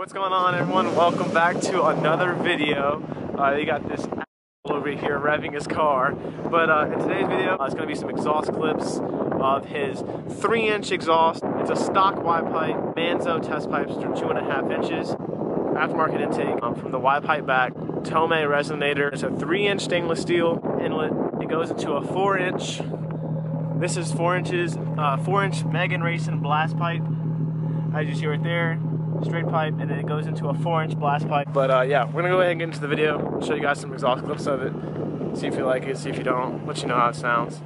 What's going on everyone? Welcome back to another video. Uh, you got this over here revving his car. But uh, in today's video, uh, it's going to be some exhaust clips of his 3 inch exhaust. It's a stock Y-pipe Manzo test pipes through 2.5 inches. Aftermarket intake um, from the Y-pipe back. Tomei resonator. It's a 3 inch stainless steel inlet. It goes into a 4 inch. This is 4 inches, uh, 4 inch Megan Racing blast pipe. As you see right there, straight pipe, and then it goes into a four inch blast pipe. But uh, yeah, we're gonna go ahead and get into the video, show you guys some exhaust clips of it, see if you like it, see if you don't, let you know how it sounds.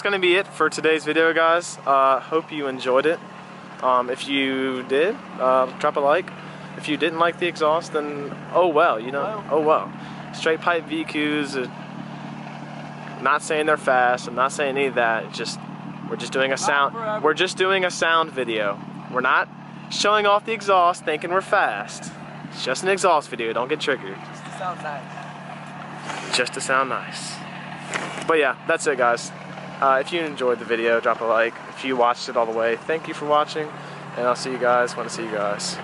That's going to be it for today's video, guys. Uh, hope you enjoyed it. Um, if you did, uh, drop a like. If you didn't like the exhaust, then oh well, you know, oh well. Straight pipe VQs, uh, not saying they're fast, I'm not saying any of that, just, we're just doing a sound, we're just doing a sound video. We're not showing off the exhaust thinking we're fast. It's just an exhaust video, don't get triggered. Just to sound nice. Just to sound nice. But yeah, that's it guys. Uh, if you enjoyed the video, drop a like. If you watched it all the way, thank you for watching. And I'll see you guys when I see you guys.